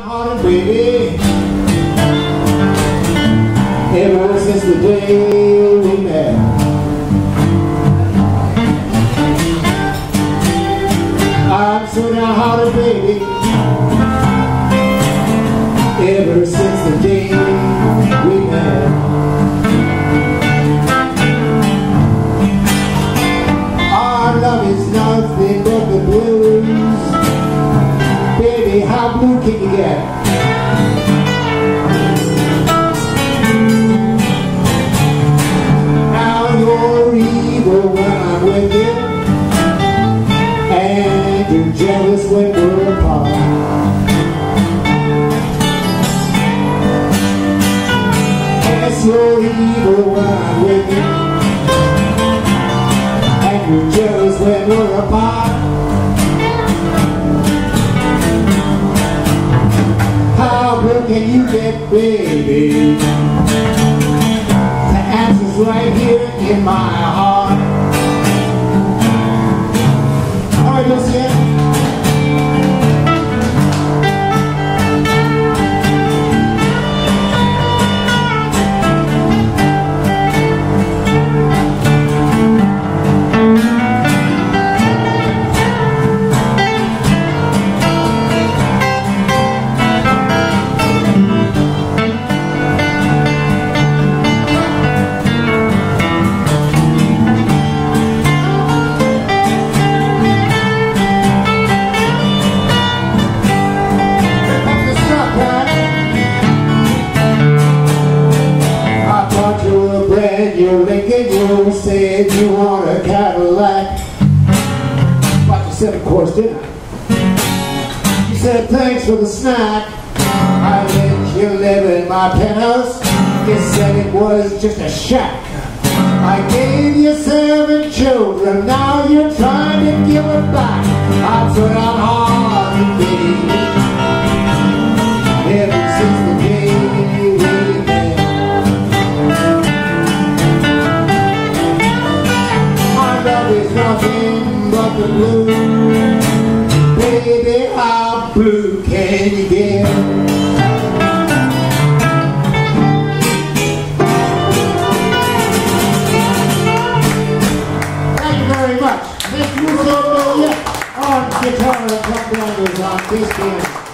hearted baby. Ever since the day we met. I'm so downhearted baby. Ever since the day we met. Our love is nothing but the blues. Baby, how blue can you you're evil when I'm with you baby? The answer's right here in my heart. All right, Lucia. You said you want a Cadillac. But you said, of course, didn't I? You said, thanks for the snack. I let you live in my penthouse. You said it was just a shack. I gave you seven children. Now you're trying to give it back. I put on hard, baby. Get? Thank you very much. Miss Russo oh, on oh, guitar and trumpet on.